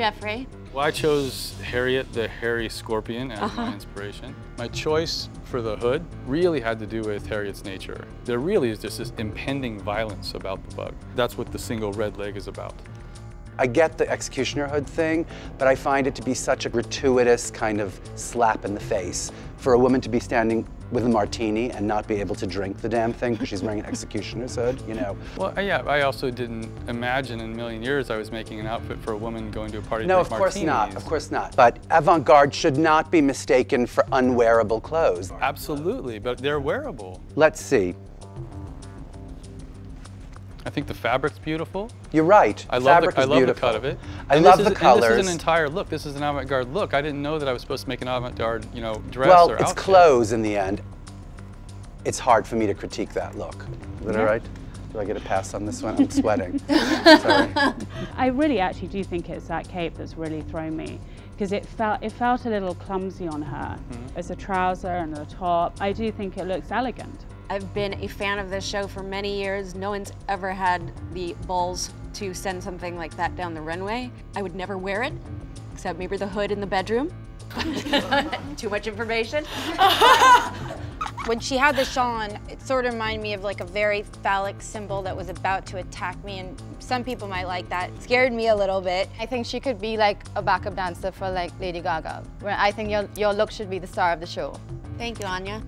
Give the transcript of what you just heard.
Jeffrey. Well, I chose Harriet the Hairy Scorpion as Uh-huh. my inspiration. My choice for the hood really had to do with Harriet's nature. There really is just this impending violence about the bug. That's what the single red leg is about. I get the executioner hood thing, but I find it to be such a gratuitous kind of slap in the face for a woman to be standing with a martini and not be able to drink the damn thing because she's wearing an executioner's hood, you know. Well, uh, yeah, I also didn't imagine in a million years I was making an outfit for a woman going to a party to No, of course not, of course not. But avant-garde should not be mistaken for unwearable clothes. Absolutely, but they're wearable. Let's see. I think the fabric's beautiful. You're right. I love, Fabric the, I is love the cut of it. I And love this the is, colors. And this is an entire look. This is an avant-garde look. I didn't know that I was supposed to make an avant-garde, you know, dress well, or it's outfit. clothes in the end. It's hard for me to critique that look. Is that mm-hmm. all right? Do I get a pass on this one? I'm sweating. Sorry. I really actually do think it's that cape that's really thrown me because it felt it felt a little clumsy on her mm-hmm. as a trouser and a top. I do think it looks elegant. I've been a fan of this show for many years. No one's ever had the balls to send something like that down the runway. I would never wear it, except maybe the hood in the bedroom. Too much information. When she had the shawl on, it sort of reminded me of like a very phallic symbol that was about to attack me, and some people might like that. It scared me a little bit. I think she could be like a backup dancer for like Lady Gaga. Where I think your, your look should be the star of the show. Thank you, Anya.